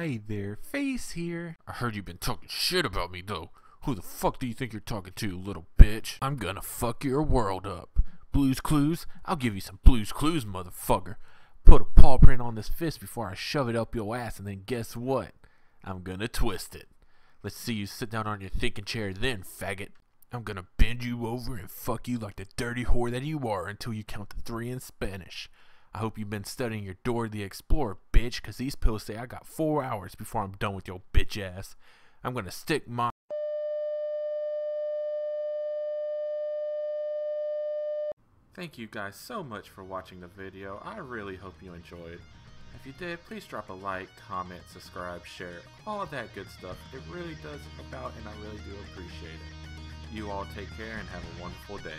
Hi there, Face here. I heard you've been talking shit about me though. Who the fuck do you think you're talking to, little bitch? I'm gonna fuck your world up. Blues Clues? I'll give you some Blues Clues, motherfucker. Put a paw print on this fist before I shove it up your ass, and then guess what? I'm gonna twist it. Let's see you sit down on your thinking chair then, faggot. I'm gonna bend you over and fuck you like the dirty whore that you are until you count to three in Spanish. I hope you've been studying your Dora the Explorer, bitch, cause these pills say I got four hours before I'm done with your bitch ass. I'm gonna stick my Thank you guys so much for watching the video. I really hope you enjoyed. If you did, please drop a like, comment, subscribe, share, all of that good stuff. It really does help out and I really do appreciate it. You all take care and have a wonderful day.